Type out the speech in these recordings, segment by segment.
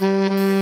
Mm-hmm.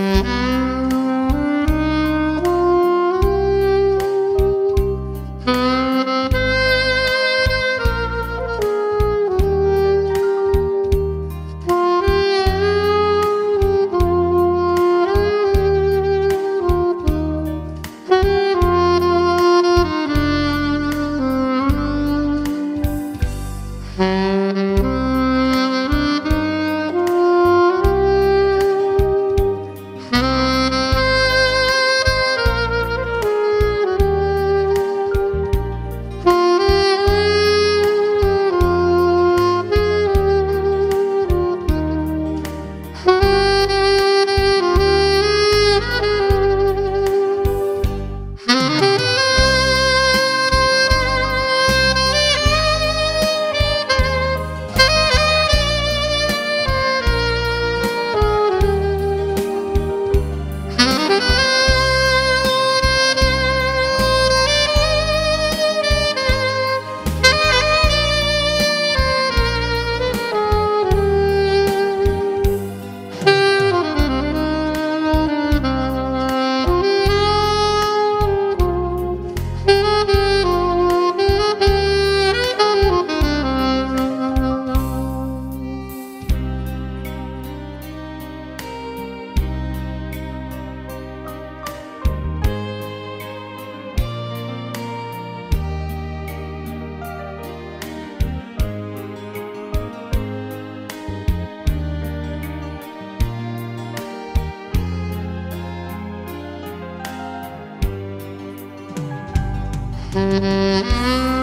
Música